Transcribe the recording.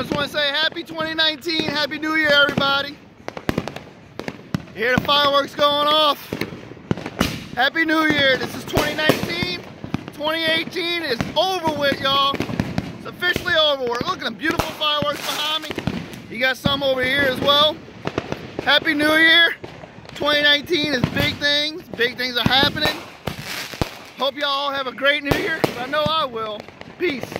I just want to say happy 2019, happy new year everybody. You hear the fireworks going off. Happy new year, this is 2019. 2018 is over with y'all. It's officially over. with. Look at them beautiful fireworks behind me. You got some over here as well. Happy new year. 2019 is big things. Big things are happening. Hope y'all have a great new year. I know I will. Peace.